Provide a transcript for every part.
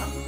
I'm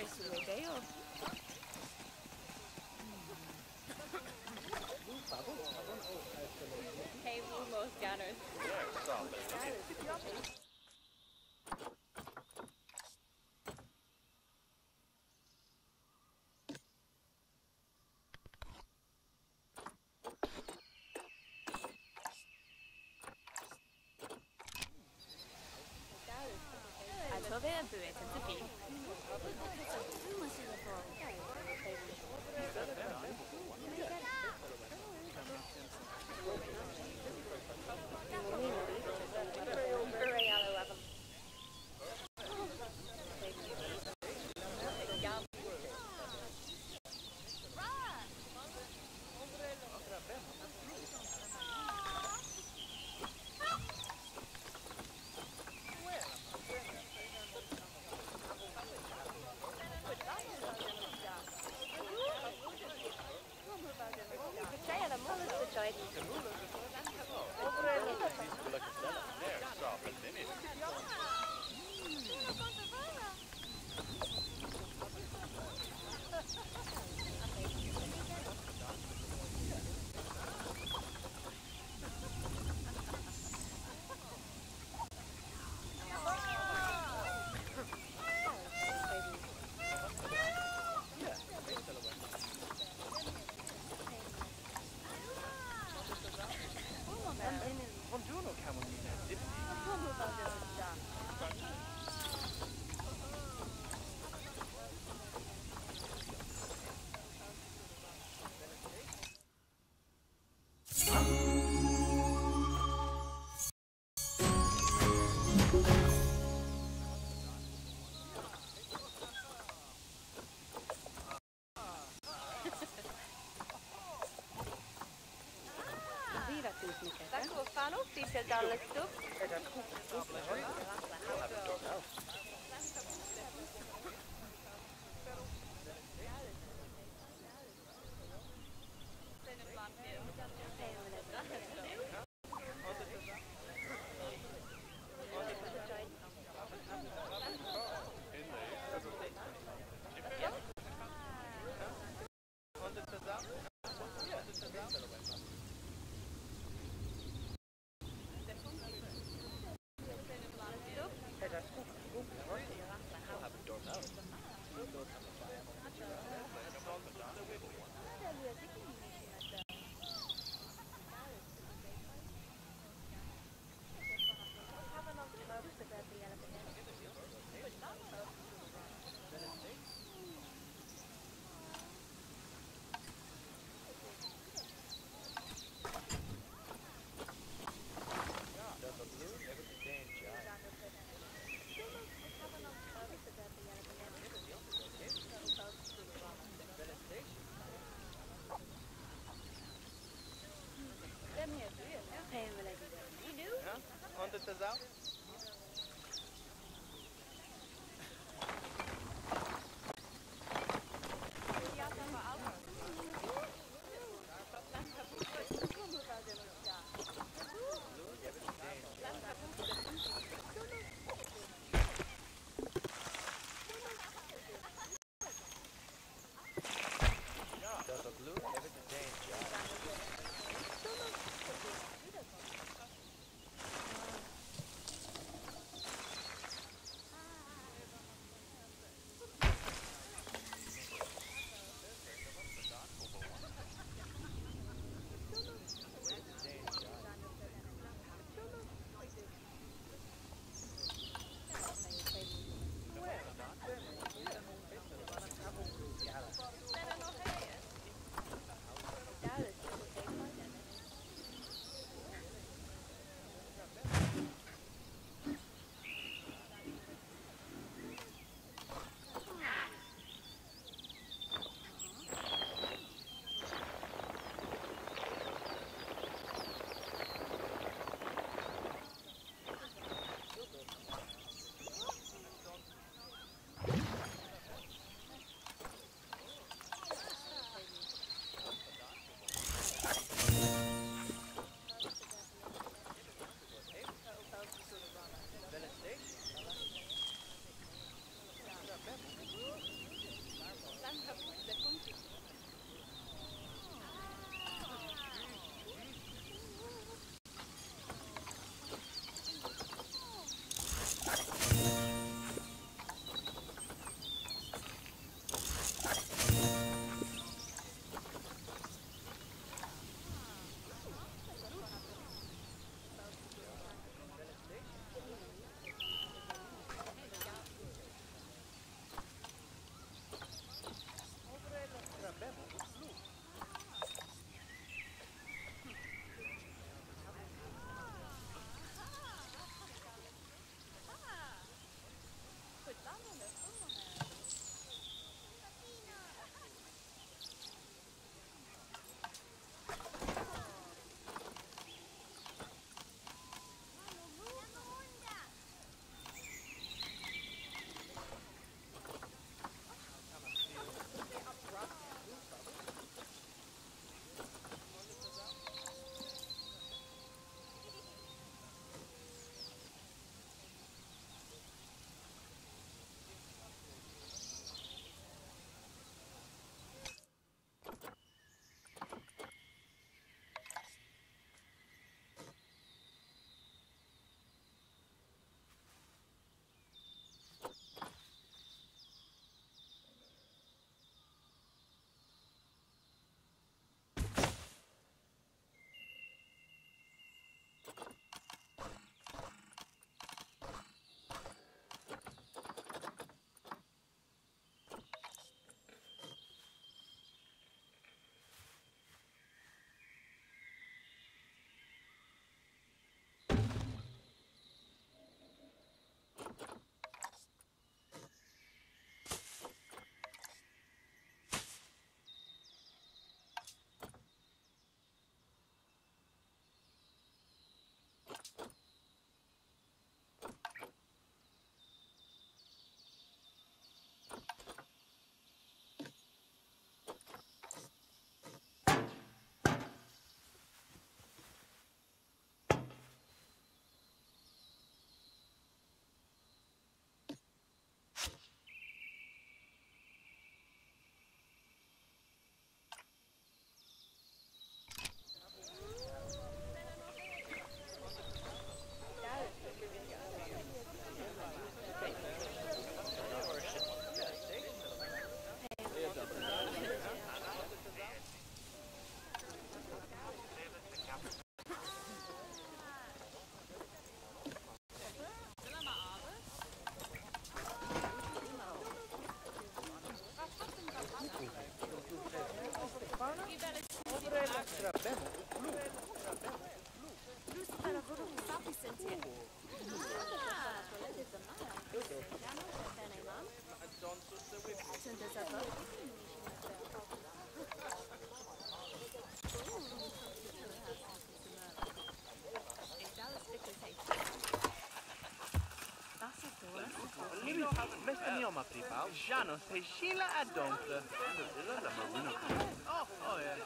Malsori Suedeo. Hey, Tobie były centypili. D'accord, Fano, please sit down, let's. Und das Mesta njoma pripao, žano se šila a doncle. Oh, oh, eh, ja,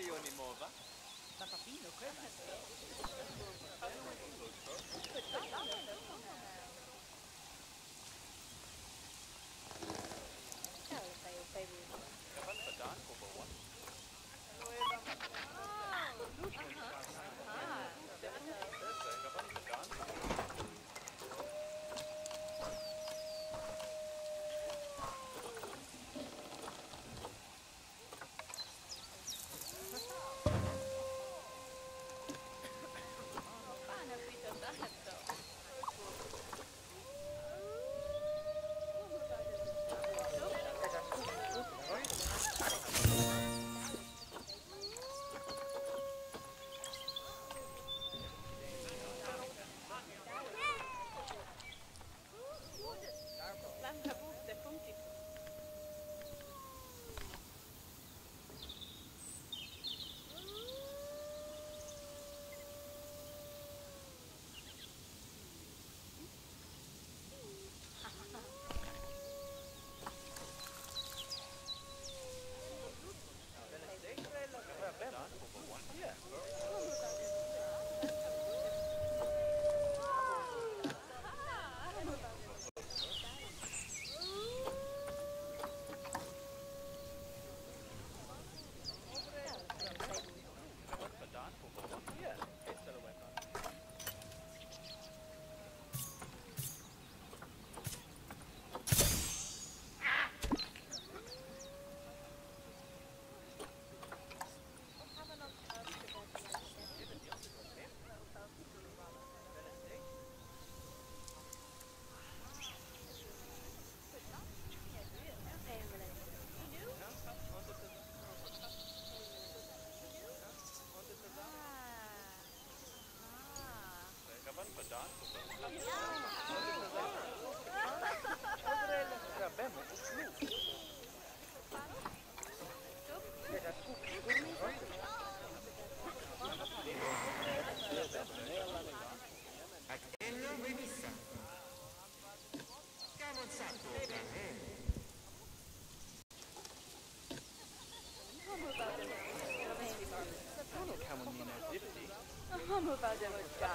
ty ją nie mowa? Na papino, kaj Jamen,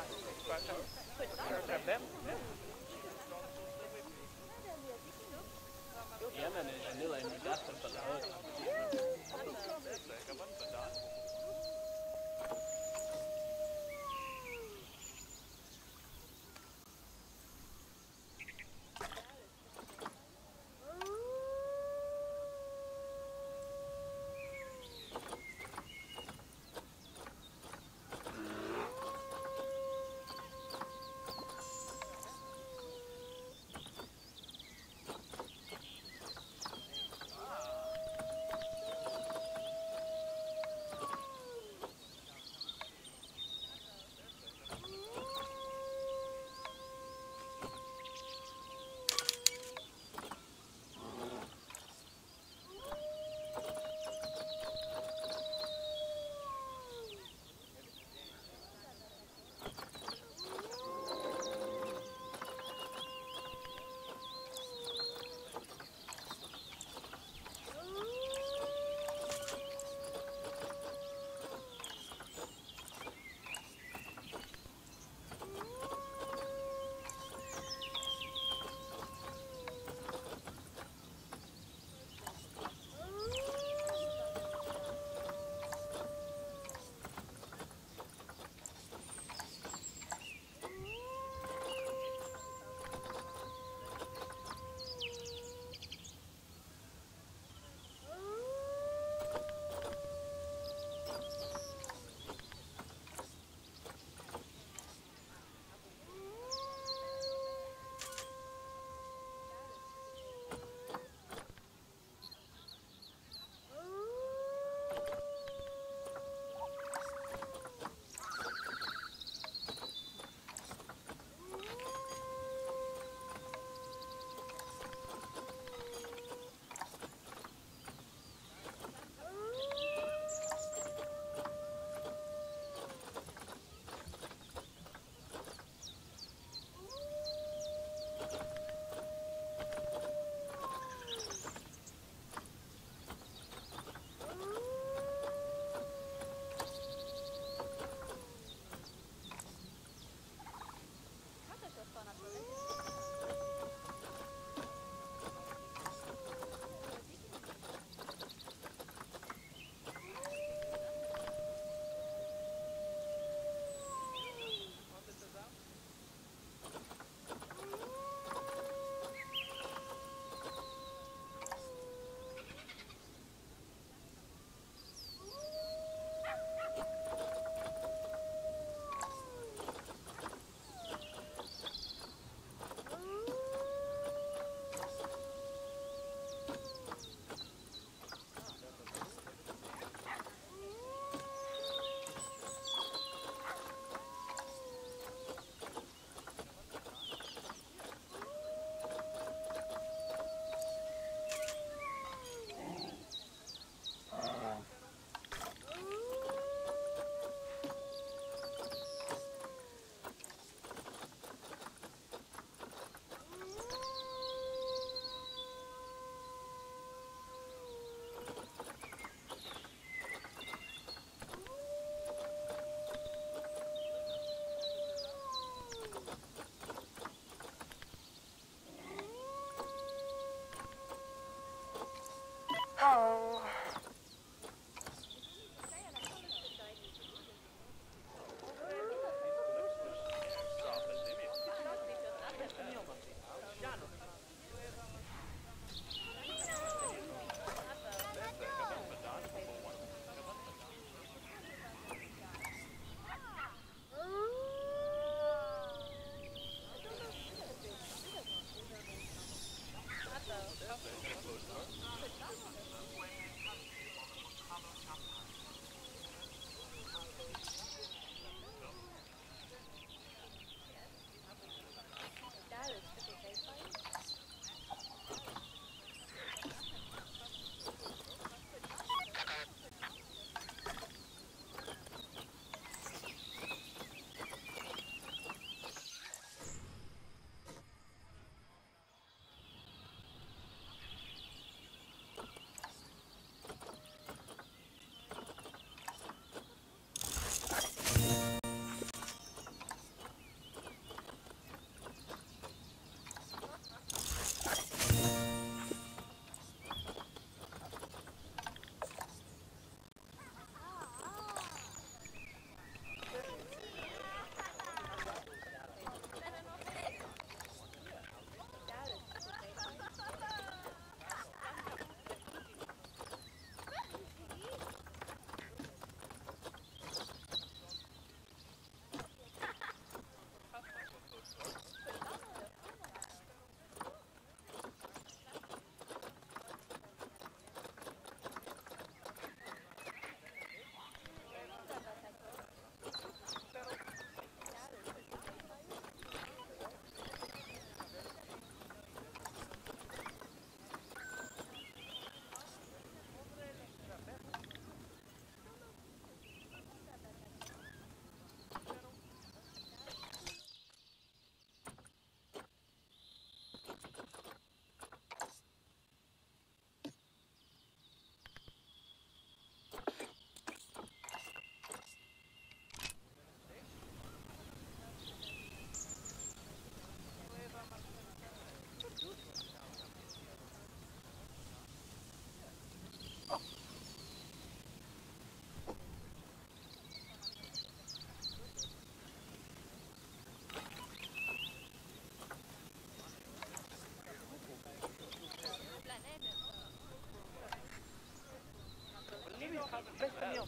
Vem comigo.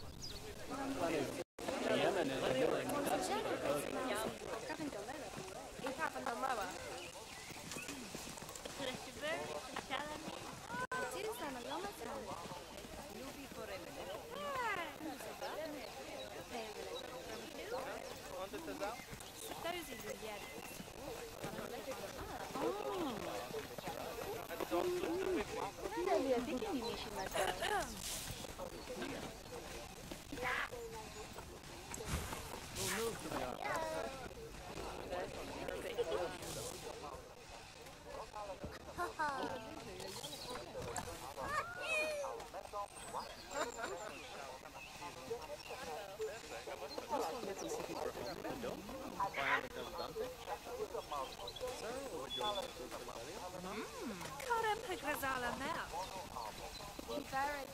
Barrett